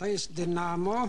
To jest dynamo,